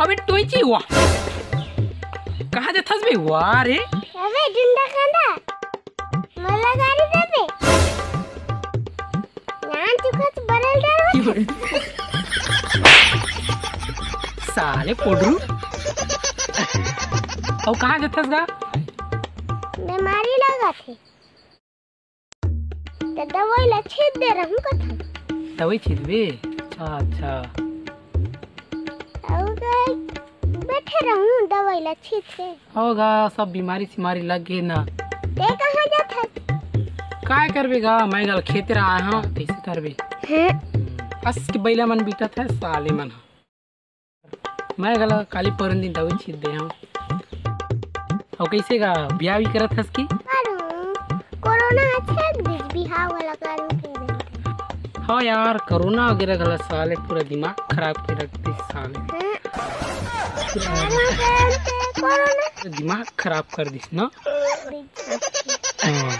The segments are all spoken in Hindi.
अबे टोईची हुआ? कहाँ जाथस बे वाह रे? अबे डंडा कांदा मला गाडी देबे नान तुकच बरल डर साले पोडरू। और कहाँ जाथस गा? बीमारी लगा थे। तो दवाई ला छेद दे रहूँ कथा। दवाई छिदबे अच्छा अच्छा बैठे रहूँ दवाई ला छेद के होगा सब बीमारी सिमारी लग गए ना ते कहाँ जाता काय करबे गा मैं गल खेते रहा हाँ कैसे करबे हैं अस के बैला मन बीटा था साले मन मैं गला काली परन दिन दवाई छिद दे हाँ और कैसे गा ब्याह भी करत हस की करूँ कोरोना बीज बिहाव वाला करूँ हाँ यार कोरोना वगैरह गला साले पूरा दिमाग खराब के रख दी साले। दिमाग खराब कर दिस ना। हाँ।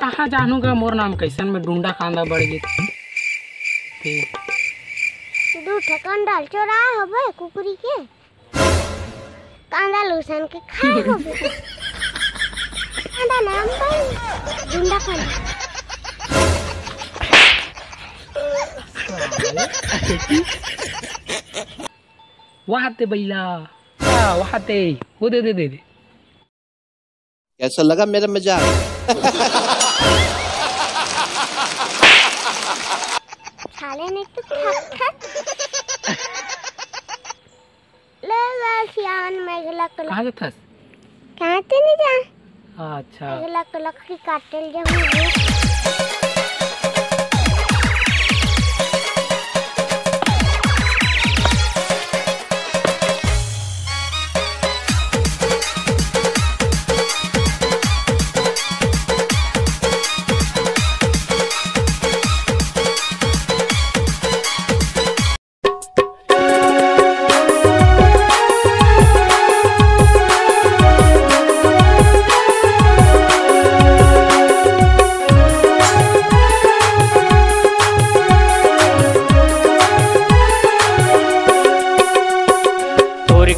कहाँ जानूगा मोर नाम कैसन में डूंडा कांदा बढ़ गई दू ठकन डाल चोरा होबे कुकुरी के। कांदा लूसन के खाए होबे। कांदा नाम पर डुंडा कांदा वहाँ ते बैला हाँ, वहाँ ते वो दे दे दे दे कैसा लगा मेरा मज़ाक छाले ने तो ठक ठक ले गाशियान में गला कला कहाँ जाथस कहते नहीं जा? अच्छा। लकड़ी काटल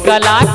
गला